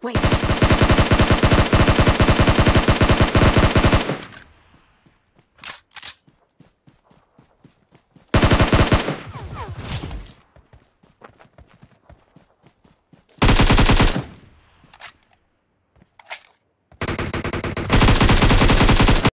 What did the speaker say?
Wait.